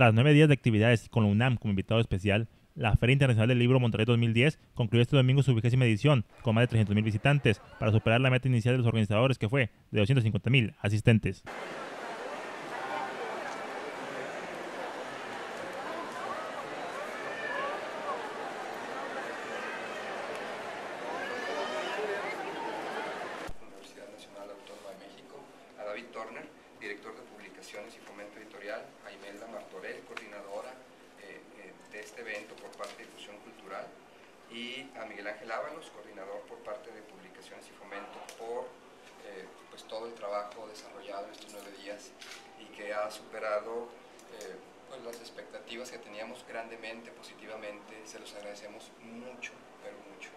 Tras nueve días de actividades con la UNAM como invitado especial, la Feria Internacional del Libro Monterrey 2010 concluyó este domingo su vigésima edición con más de 300.000 visitantes para superar la meta inicial de los organizadores que fue de 250.000 asistentes. Nacional Autónoma de México, a David Turner, director de Publicaciones y Fomento Editorial, a Imelda Martorell, coordinadora eh, eh, de evento por parte de Difusión Cultural, y a Miguel Ángel Ábalos, coordinador por parte de Publicaciones y Fomento, por eh, pues todo el trabajo desarrollado estos nueve días y que ha superado eh, pues las expectativas que teníamos grandemente, positivamente. Se los agradecemos mucho, pero mucho.